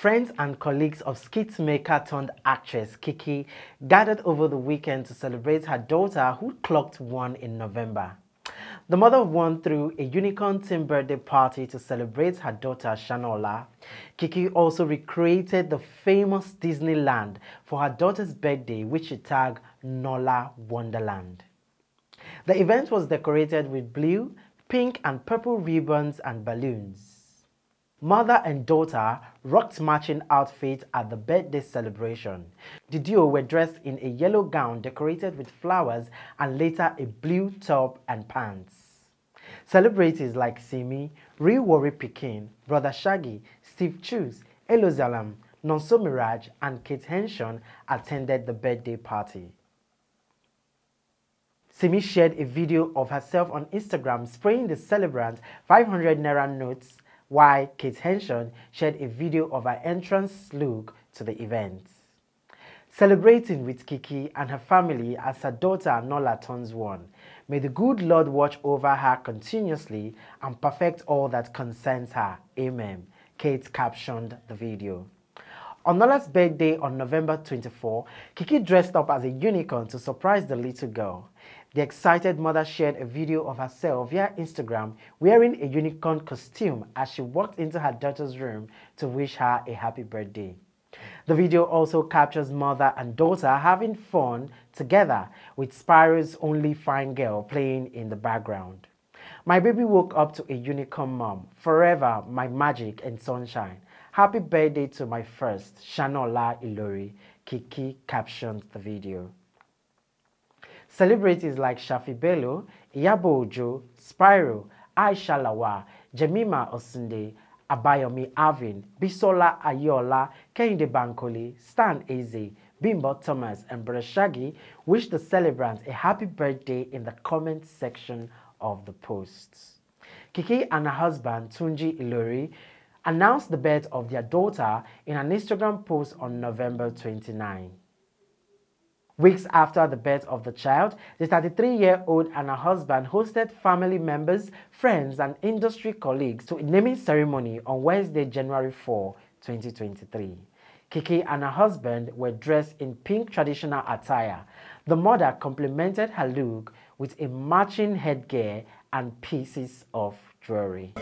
Friends and colleagues of skit maker turned actress Kiekie gathered over the weekend to celebrate her daughter who clocked one in November. The mother of one threw a unicorn team birthday party to celebrate her daughter Shanola. Kiekie also recreated the famous Disneyland for her daughter's birthday which she tagged Nola Wonderland. The event was decorated with blue, pink and purple ribbons and balloons. Mother and daughter rocked matching outfits at the birthday celebration. The duo were dressed in a yellow gown decorated with flowers and later a blue top and pants. Celebrities like Simi, Real Warri Pikin, Brother Shaggy, Steve Chuks, Elo Zalam, Nonso Mirage and Kate Henshaw attended the birthday party. Simi shared a video of herself on Instagram spraying the celebrant 500 Naira notes while Kate Henshaw shared a video of her entrance look to the event. Celebrating with Kiekie and her family as her daughter Nola turns one. May the good Lord watch over her continuously and perfect all that concerns her. Amen. Kate captioned the video. On Nola's birthday on November 24, Kiekie dressed up as a unicorn to surprise the little girl. The excited mother shared a video of herself via Instagram wearing a unicorn costume as she walked into her daughter's room to wish her a happy birthday. The video also captures mother and daughter having fun together with Spyro's only fine girl playing in the background. My baby woke up to a unicorn mom, forever my magic and sunshine. Happy birthday to my first, Shanola Ilori. Kiekie captioned the video. Celebrities like Shaffy Bello, Iyabo Ojo, Spyro, Aisha Lawa, Jemima Osunde, Abayomi Alvin, Bisola Aiyeola, Kehinde Bankole, Stan Eze, Bimbo Thomas, and Brother Shaggy wish the celebrants a happy birthday in the comment section of the posts. Kiekie and her husband, Tunji Ilori, announced the birth of their daughter in an Instagram post on November 29. Weeks after the birth of the child, the 33-year-old and her husband hosted family members, friends, and industry colleagues to a naming ceremony on Wednesday, January 4, 2023. Kiekie and her husband were dressed in pink traditional attire. The mother complemented her look with a matching headgear and pieces of jewelry.